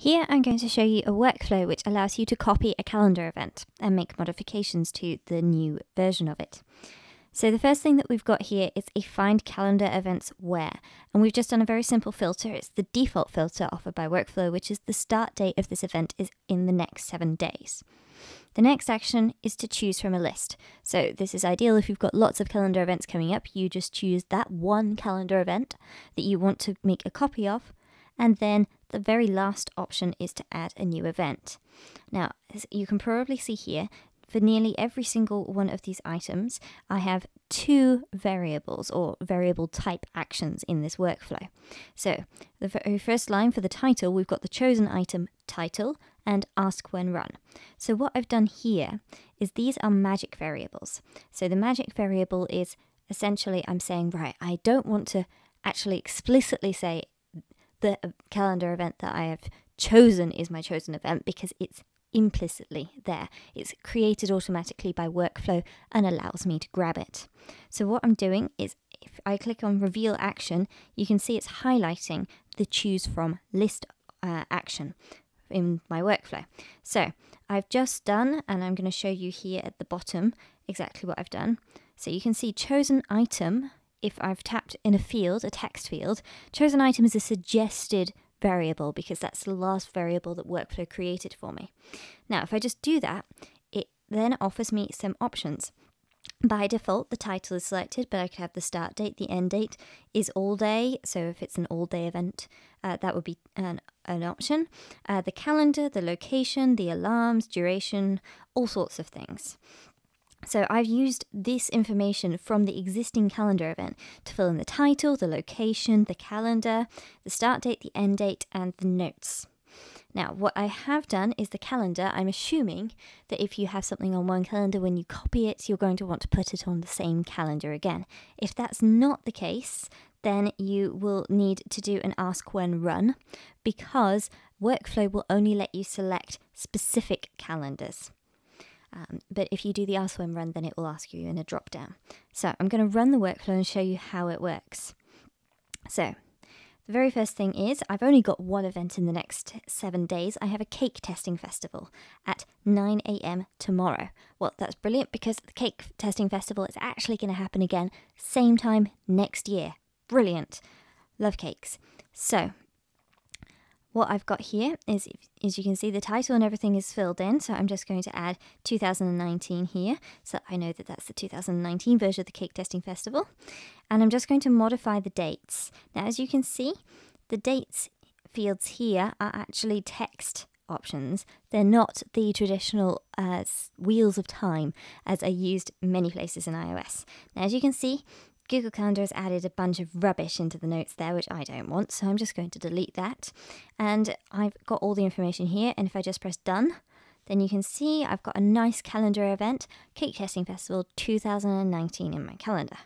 Here I'm going to show you a workflow which allows you to copy a calendar event and make modifications to the new version of it. So the first thing that we've got here is a find calendar events where, and we've just done a very simple filter. It's the default filter offered by Workflow, which is the start date of this event is in the next seven days. The next action is to choose from a list. So this is ideal if you've got lots of calendar events coming up. You just choose that one calendar event that you want to make a copy of, and then the very last option is to add a new event. Now, as you can probably see here, for nearly every single one of these items, I have two variables or variable type actions in this workflow. So the very uh, first line for the title, we've got the chosen item title and ask when run. So what I've done here is these are magic variables. So the magic variable is essentially I'm saying, right, I don't want to actually explicitly say the calendar event that I have chosen is my chosen event because it's implicitly there. It's created automatically by workflow and allows me to grab it. So what I'm doing is if I click on reveal action, you can see it's highlighting the choose from list uh, action in my workflow. So I've just done, and I'm going to show you here at the bottom exactly what I've done. So you can see chosen item if I've tapped in a field, a text field, chosen item is a suggested variable because that's the last variable that Workflow created for me. Now, if I just do that, it then offers me some options. By default, the title is selected, but I could have the start date, the end date is all day. So if it's an all day event, uh, that would be an, an option. Uh, the calendar, the location, the alarms, duration, all sorts of things. So I've used this information from the existing calendar event to fill in the title, the location, the calendar, the start date, the end date, and the notes. Now, what I have done is the calendar. I'm assuming that if you have something on one calendar, when you copy it, you're going to want to put it on the same calendar again. If that's not the case, then you will need to do an ask when run because workflow will only let you select specific calendars. Um, but if you do the when run, then it will ask you in a drop down. So I'm going to run the workflow and show you how it works. So the very first thing is I've only got one event in the next seven days. I have a cake testing festival at 9 a.m. tomorrow. Well, that's brilliant because the cake testing festival is actually going to happen again same time next year. Brilliant. Love cakes. So what I've got here is, as you can see, the title and everything is filled in. So I'm just going to add 2019 here. So I know that that's the 2019 version of the Cake Testing Festival. And I'm just going to modify the dates. Now, as you can see, the dates fields here are actually text options. They're not the traditional uh, wheels of time as are used many places in iOS. Now, as you can see, Google Calendar has added a bunch of rubbish into the notes there, which I don't want, so I'm just going to delete that. And I've got all the information here, and if I just press done, then you can see I've got a nice calendar event, Cake Testing Festival 2019 in my calendar.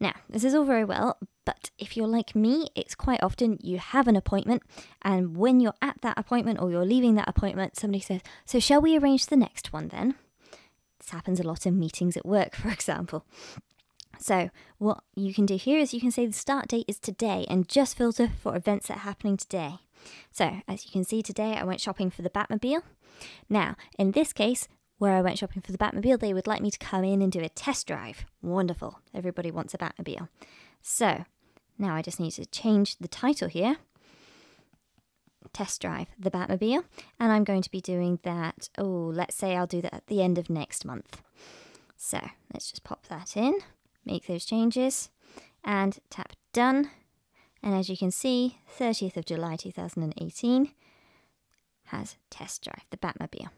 Now, this is all very well, but if you're like me, it's quite often you have an appointment, and when you're at that appointment or you're leaving that appointment, somebody says, So, shall we arrange the next one then? This happens a lot in meetings at work, for example. So what you can do here is you can say the start date is today and just filter for events that are happening today. So as you can see today I went shopping for the Batmobile. Now in this case where I went shopping for the Batmobile they would like me to come in and do a test drive. Wonderful. Everybody wants a Batmobile. So now I just need to change the title here. Test drive the Batmobile and I'm going to be doing that oh let's say I'll do that at the end of next month. So let's just pop that in make those changes and tap done. And as you can see, 30th of July 2018 has test drive the Batmobile.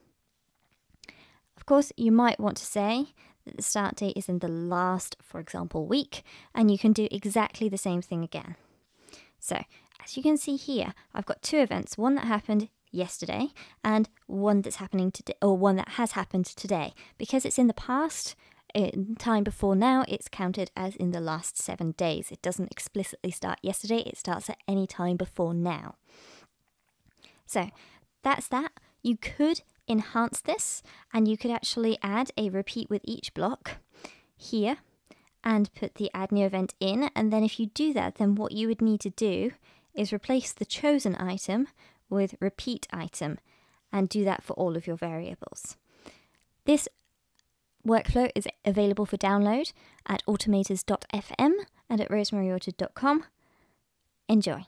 Of course, you might want to say that the start date is in the last, for example, week, and you can do exactly the same thing again. So, as you can see here, I've got two events, one that happened yesterday and one that's happening today or one that has happened today. Because it's in the past, in time before now, it's counted as in the last seven days. It doesn't explicitly start yesterday, it starts at any time before now. So that's that. You could enhance this and you could actually add a repeat with each block here and put the add new event in. And then if you do that, then what you would need to do is replace the chosen item with repeat item and do that for all of your variables. This workflow is available for download at automators.fm and at rosemaryorchard.com. Enjoy.